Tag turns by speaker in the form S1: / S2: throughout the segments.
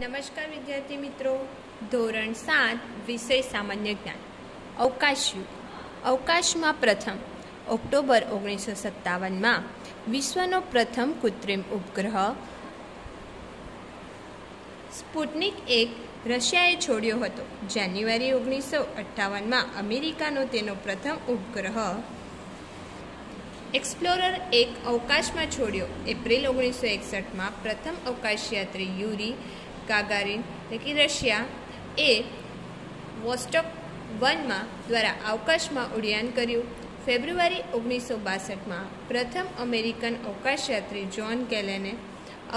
S1: નમસ્કાર વિદ્યાર્થી મિત્રો. ધોરણ સાત, વિષય સામાન્ય જ્ઞાન. અવકાશયુગ. અવકાશમાં પ્રથમ, ઓક્ટોબર ઓગણીસો સત્તાવનમાં વિશ્વનો પ્રથમ કૃત્રિમ ઉપગ્રહ સ્પુટનિક એક રશિયાએ છોડ્યો હતો. જાન્યુઆરી ઓગણીસો અઠ્ઠાવનમાં અમેરિકાનો તેનો પ્રથમ ઉપગ્રહ એક્સપ્લોરર એક અવકાશમાં છોડ્યો. એપ્રિલ ઓગણીસો એકસઠમાં પ્રથમ અવકાશયાત્રી યુરી ગાગારિન એટલે કે રશિયા એ વોસ્ટોક વનમાં દ્વારા અવકાશમાં ઉડ્ડયન કર્યું. ફેબ્રુઆરી ઓગણીસો બાસઠમાં પ્રથમ અમેરિકન અવકાશયાત્રી જ્હોન કેલેને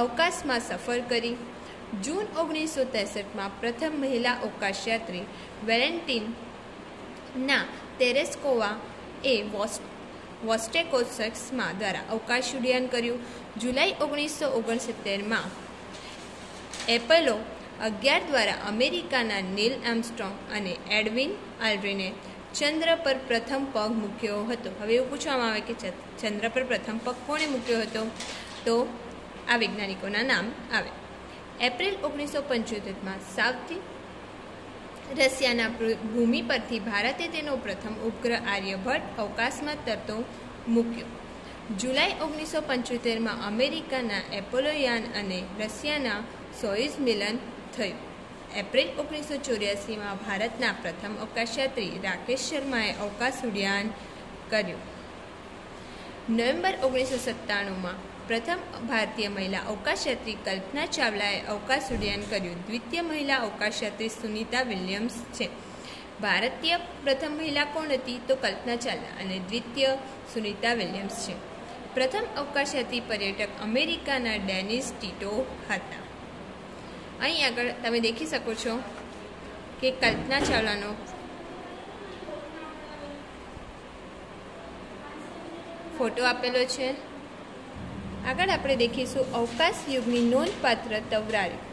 S1: અવકાશમાં સફર કરી. જૂન ઓગણીસો ત્રેસઠમાં પ્રથમ મહિલા અવકાશયાત્રી વેલેન્ટિનના તેરેસ્કોવા એ વોસ્ટ, વોસ્ટેકોસક્સમાં દ્વારા અવકાશ ઉડ્ડયન કર્યું. જુલાઈ ઓગણીસો ઓગણસિત્તેરમાં એપોલો અગિયાર દ્વારા અમેરિકાના નીલ આર્મસ્ટ્રોંગ અને એડવિન આલ્ડ્રીને ચંદ્ર પર પ્રથમ પગ મૂક્યો હતો. હવે એવું પૂછવામાં આવે કે ચંદ્ર પર પ્રથમ પગ કોણે મૂક્યો હતો? તો આ વૈજ્ઞાનિકોના નામ આવે. એપ્રિલ ઓગણીસો પંચોતેરમાં સાઉથી રશિયાના ભૂમિ પરથી ભારતે તેનો પ્રથમ ઉપગ્રહ આર્યભટ્ટ અવકાશમાં તરતો મૂક્યો. જુલાઈ ઓગણીસો પંચોતેરમાં અમેરિકાના એપોલોયાન અને રશિયાના સોયુઝ મિલન થયું. એપ્રિલ ઓગણીસો ચોર્યાસીમાં ભારતના પ્રથમ અવકાશયાત્રી રાકેશ શર્માએ અવકાશ ઉડ્યાન કર્યું. નવેમ્બર ઓગણીસો સત્તાણુંમાં પ્રથમ ભારતીય મહિલા અવકાશયાત્રી કલ્પના ચાવલાએ અવકાશ ઉડ્યાન કર્યું. દ્વિતીય મહિલા અવકાશયાત્રી સુનિતા વિલિયમ્સ છે. ભારતીય પ્રથમ મહિલા કોણ હતી તો કલ્પના ચાવલા અને દ્વિતીય સુનિતા વિલિયમ્સ છે. પ્રથમ અવકાશયાત્રી પર્યટક અમેરિકાના ડેનિસ ટીટો હતા. અહીં આગળ તમે દેખી શકો છો કે કલ્પના ચાવલાનો ફોટો આપેલો છે. આગળ આપણે દેખીશું અવકાશ યુગની નોંધપાત્ર તવરારી.